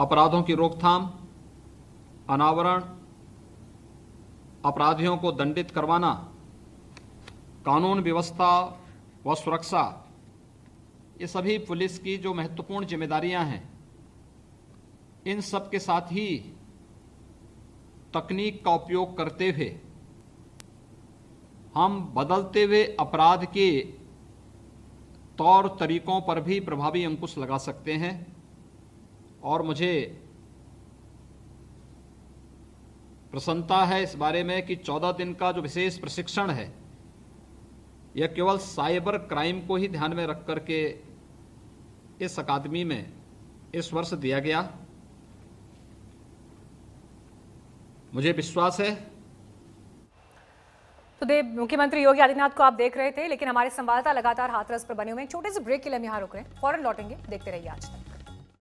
अपराधों की रोकथाम, अनावरण, अपराधियों को दंडित करवाना, कानून व्यवस्था व सुरक्षा, ये सभी पुलिस की जो महत्वपूर्ण जिम्मेदारियाँ हैं, इन सब के साथ ही तकनीक का उपयोग करते हुए, हम बदलते हुए अपराध के तौर तरीकों पर भी प्रभावी अंकुश लगा सकते हैं। और मुझे प्रसन्नता है इस बारे में कि 14 दिन का जो विशेष प्रशिक्षण है, यह केवल साइबर क्राइम को ही ध्यान में रख करके इस अकादमी में इस वर्ष दिया गया। मुझे विश्वास है। तो देव, मुख्यमंत्री योगी आदित्यनाथ को आप देख रहे थे, लेकिन हमारे संवाददाता लगातार हाथरस पर बने हुए हैं। छोटे से ब्रेक के लिए हम यहाँ रुक रहे हैं। फ़ौरन लौटेंगे, देखते रहिए आज तक।